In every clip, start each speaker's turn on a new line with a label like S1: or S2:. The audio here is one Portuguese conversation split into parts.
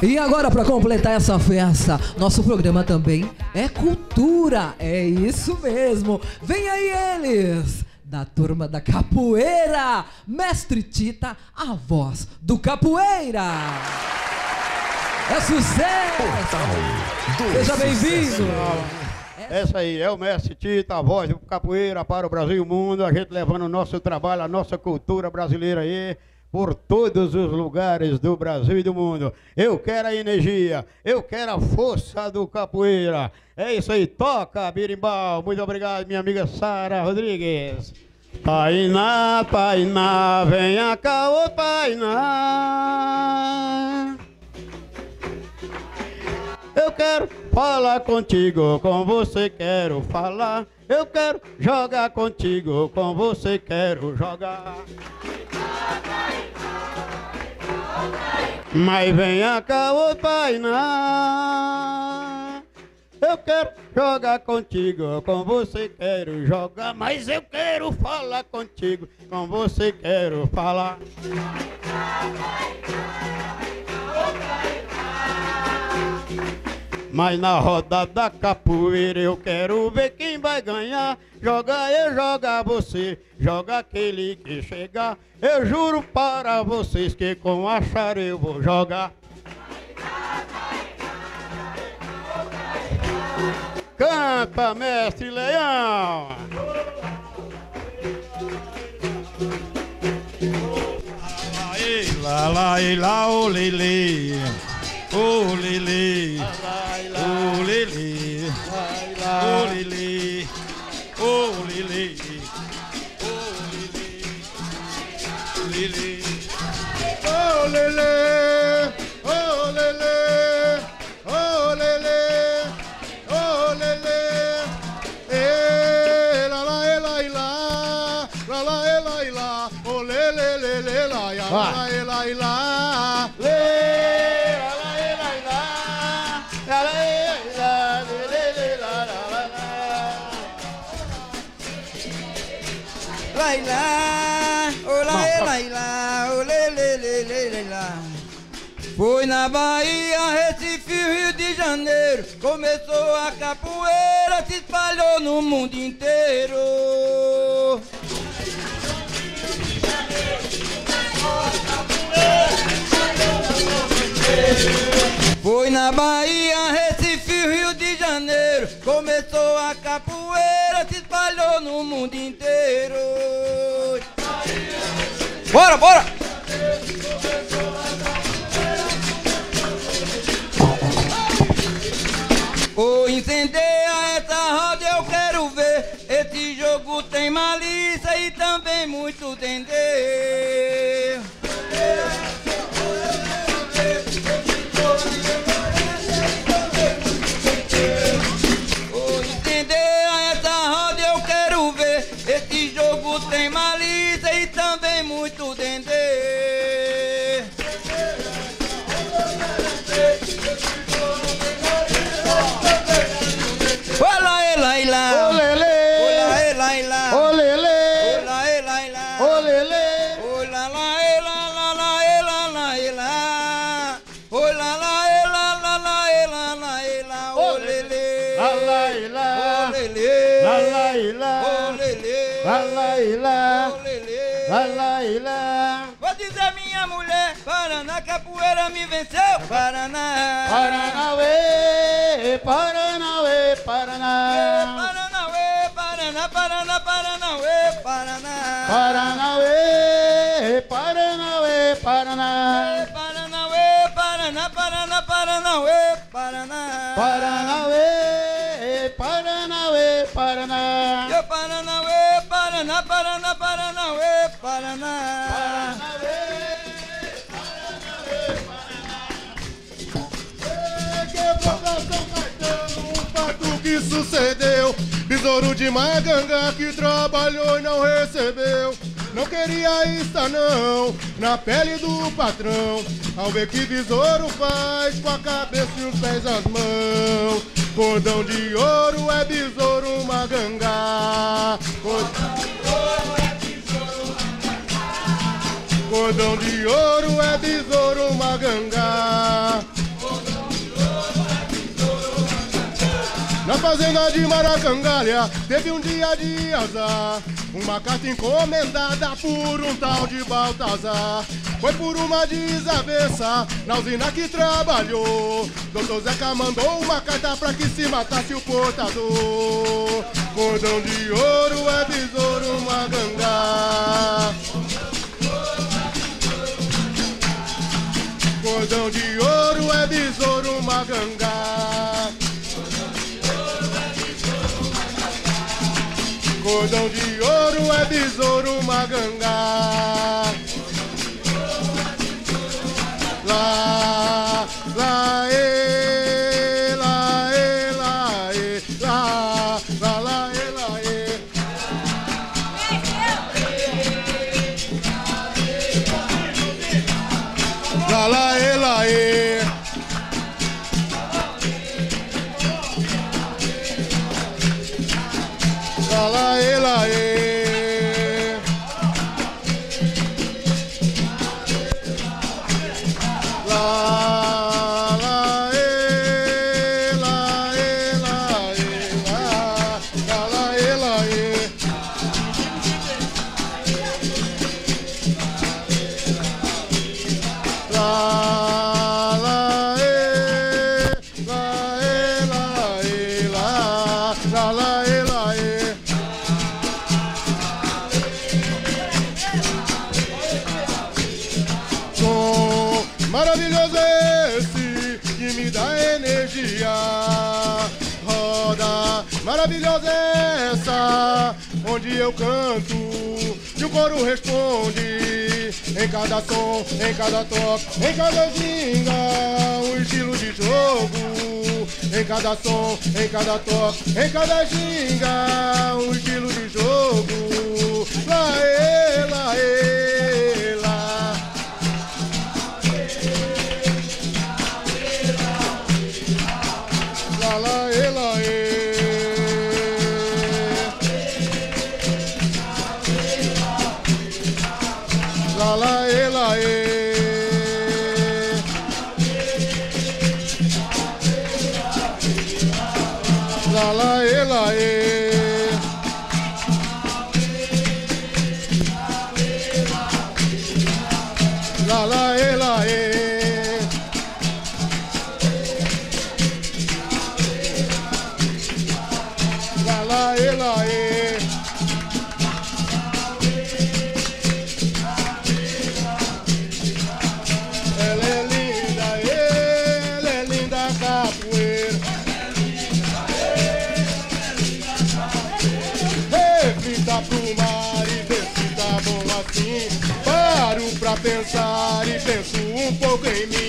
S1: E agora, para completar essa festa, nosso programa também é cultura. É isso mesmo. Vem aí eles! Da turma da capoeira, Mestre Tita, a voz do capoeira. É sucesso! Seja bem-vindo!
S2: Essa aí é o Mestre Tita, a voz do capoeira para o Brasil e o mundo. A gente levando o nosso trabalho, a nossa cultura brasileira aí por todos os lugares do Brasil e do mundo. Eu quero a energia, eu quero a força do capoeira. É isso aí, toca, birimbau. Muito obrigado, minha amiga Sara Rodrigues. Painá, Painá, venha cá, ô Painá. Eu quero falar contigo, com você quero falar. Eu quero jogar contigo, com você quero jogar. Mas venha cá, ô Painá. Eu quero jogar contigo, com você quero jogar, mas eu quero falar contigo, com você quero falar. Mas na roda da capoeira eu quero ver quem vai ganhar. Joga eu, joga você, joga aquele que chegar. Eu juro para vocês que com a chara eu vou jogar. Canta, mestre Leão!
S3: Lá, lá, lá, ô, lele. Ô, lele. Ô,
S2: lê, lá.
S4: Foi na Bahia, Recife, Rio de Janeiro. Começou a capoeira, se espalhou no mundo inteiro. Foi na Bahia, Recife, Rio de Janeiro. Começou a capoeira, se espalhou no mundo inteiro. Bora, bora! Lá, lá,
S2: e lá.
S4: Ô, lele.
S2: Lá, e lá.
S4: Ô, lele.
S2: Lá, lá, e lá.
S4: Vou dizer minha mulher, Paraná Capoeira me venceu, Paraná.
S2: Paranauê, Paranauê, Paraná.
S4: Paranauê, Paraná, Paraná, Paranauê, Paraná.
S2: Paranauê, Paraná.
S5: Que sucedeu. Besouro de Maganga que trabalhou e não recebeu. Não queria estar não, na pele do patrão. Ao ver que besouro faz com a cabeça e os pés as mãos. Cordão de ouro é besouro Maganga. Cordão de ouro é. Cordão de ouro é tesouro uma gangá. Na fazenda de Maracangalha teve um dia de azar. Uma carta encomendada por um tal de Baltazar. Foi por uma desavença na usina que trabalhou. Doutor Zeca mandou uma carta pra que se matasse o portador. Cordão de ouro é tesouro uma gangá. Cordão de ouro é besouro, uma gangá. Cordão de ouro é besouro, uma maravilhosa essa onde eu canto e o coro responde. Em cada som, em cada toque, em cada ginga, um estilo de jogo. Em cada som, em cada toque, em cada ginga, um estilo de jogo. Lá, ê, pra pensar e penso um pouco em mim.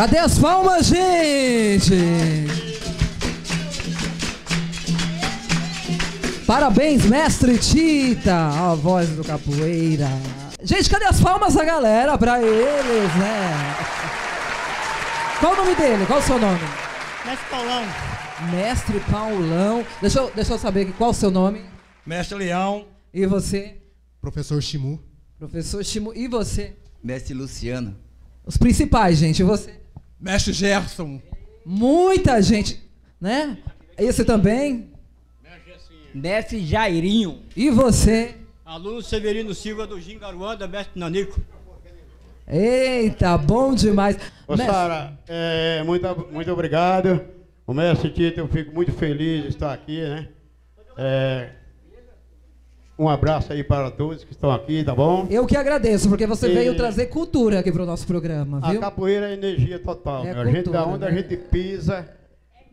S1: Cadê as palmas, gente? Parabéns, mestre Tita, a voz do capoeira. Gente, cadê as palmas da galera pra eles, né? Qual o nome dele? Qual o seu nome?
S3: Mestre Paulão,
S1: Mestre Paulão. Deixa eu, deixa eu saber aqui, qual o seu nome?
S3: Mestre Leão,
S1: E você?
S5: Professor Shimu.
S1: Professor Chimu. E você?
S4: Mestre Luciano.
S1: Os principais, gente. E você?
S3: Mestre Gerson,
S1: Muita gente, né? Esse também?
S6: Mestre Jairinho.
S1: E você?
S6: Aluno Severino Silva do Gingaruanda, mestre Nanico.
S1: Eita, bom demais.
S2: Ô,
S1: Mestre-
S2: Sara, é, muito, muito obrigado. O mestre Tito, eu fico muito feliz de estar aqui, né? É, um abraço aí para todos que estão aqui, tá bom?
S1: Eu que agradeço, porque você
S2: E-
S1: veio trazer cultura aqui pro nosso programa,
S2: A
S1: viu?
S2: capoeira é energia total.
S1: É
S2: a gente, da onde a
S1: né?
S2: gente pisa,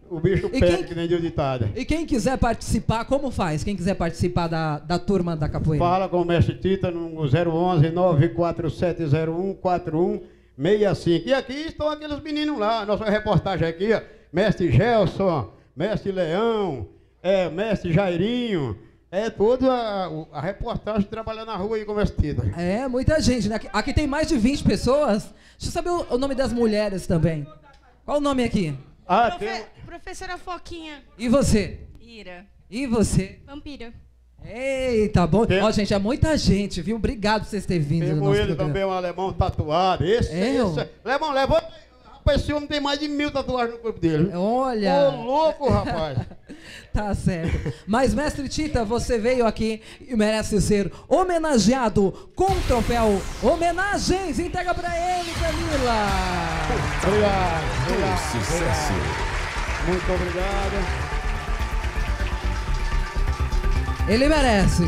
S2: o bicho
S1: E
S2: pega
S1: quem-
S2: que nem deu ditado.
S1: E quem quiser participar, como faz? Quem quiser participar da, da turma da capoeira?
S2: Fala com o mestre Tita no 011 94701 4165. E aqui estão aqueles meninos lá, nossa reportagem aqui, ó. Mestre Gelson, mestre Leão, é, mestre Jairinho, É toda a, reportagem trabalhando na rua aí com vestido.
S1: É, muita gente, né? Aqui, aqui tem mais de 20 pessoas. Deixa eu saber o, o nome das mulheres também. Qual o nome aqui?
S2: Ah,
S7: Profe-
S2: tem,
S7: Professora Foquinha.
S1: E você?
S7: Ira.
S1: E você?
S7: Vampira.
S1: Eita, bom.
S2: Tem-
S1: Ó, gente, é muita gente, viu? Obrigado por vocês terem vindo no
S2: temos
S1: nosso
S2: ele
S1: programa.
S2: também, um alemão tatuado. Esse,
S1: É,
S2: esse.
S1: ó.
S2: Alemão, levou. Rapaz, esse homem tem mais de mil tatuagens no corpo dele.
S1: Olha.
S2: Ô, louco, rapaz.
S1: Tá certo. Mas, mestre Tita, você veio aqui e merece ser homenageado com o troféu Homenagens. Entrega pra ele, Camila.
S2: Obrigado, obrigado. Sucesso. Muito obrigado.
S1: Ele merece.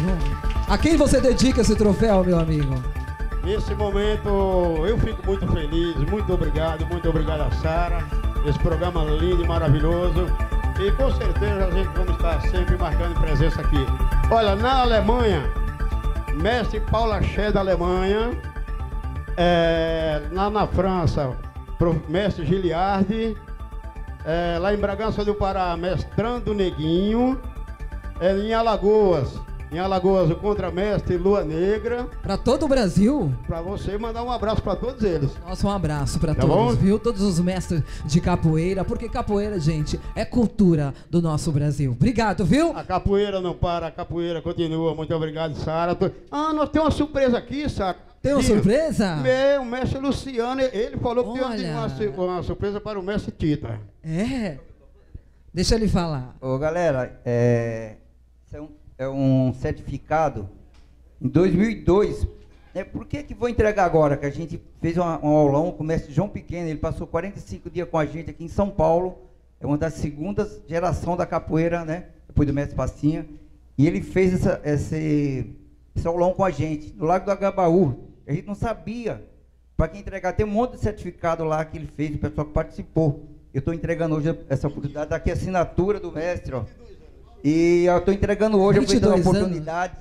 S1: A quem você dedica esse troféu, meu amigo?
S2: Nesse momento eu fico muito feliz, muito obrigado, muito obrigado a Sara. Esse programa lindo e maravilhoso. E com certeza a gente vamos estar sempre marcando presença aqui. Olha, na Alemanha, mestre Paula Ché da Alemanha, é, lá na França, mestre Giliardi, é, lá em Bragança do Pará, mestrando Neguinho, é, em Alagoas, em Alagoas o contramestre Lua Negra.
S1: Pra todo o Brasil.
S2: Pra você mandar um abraço pra todos eles.
S1: Nossa, um abraço pra
S2: Tá
S1: todos,
S2: bom?
S1: viu? Todos os mestres de capoeira, porque capoeira, gente, é cultura do nosso Brasil. Obrigado, viu?
S2: A capoeira não para, a capoeira continua. Muito obrigado, Sara. Ah, nós temos uma surpresa aqui, Sara.
S1: Tem uma surpresa?
S2: É, o mestre Luciano, ele falou que
S1: Olha.
S2: tem uma, su- uma surpresa para o mestre Tita.
S1: É. Deixa ele falar.
S4: Ô galera, é, isso é um, é um certificado em 2002. É, por que que vou entregar agora? Que a gente fez uma- um aulão com o mestre João Pequeno, ele passou 45 dias com a gente aqui em São Paulo. É uma das segundas geração da capoeira, né? Depois do mestre Pastinha. E ele fez essa, esse, esse aulão com a gente, no Lago do Agabaú. A gente não sabia. Para quem entregar, tem um monte de certificado lá que ele fez, o pessoal que participou. Eu estou entregando hoje essa oportunidade, daqui a assinatura do mestre, ó. E eu estou entregando hoje,
S1: 22
S4: aproveitando a
S1: anos.
S4: oportunidade,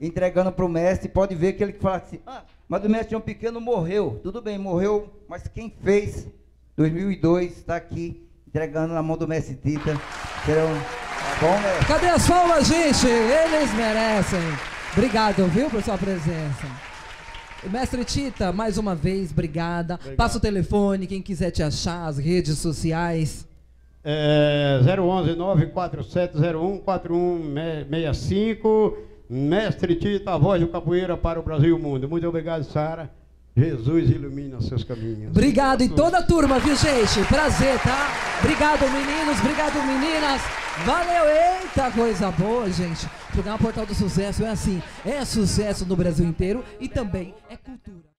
S4: entregando para o mestre. Pode ver que ele fala assim, ah, mas o mestre João Pequeno morreu. Tudo bem, morreu, mas quem fez 2002 está aqui, entregando na mão do mestre Tita. Serão, tá bom, mestre?
S1: Cadê as palmas, gente? Eles merecem. Obrigado, viu, por sua presença. Mestre Tita, mais uma vez, obrigada. Passa o telefone, quem quiser te achar, as redes sociais.
S2: É, 011 94701 4165. Mestre Tita, a voz do capoeira para o Brasil e o mundo. Muito obrigado, Sara. Jesus ilumina seus caminhos.
S1: Obrigado e toda a turma, viu, gente? Prazer, tá? Obrigado, meninos. Obrigado, meninas. Valeu, eita, coisa boa, gente. O programa Portal do Sucesso é assim, é sucesso no Brasil inteiro e também é cultura.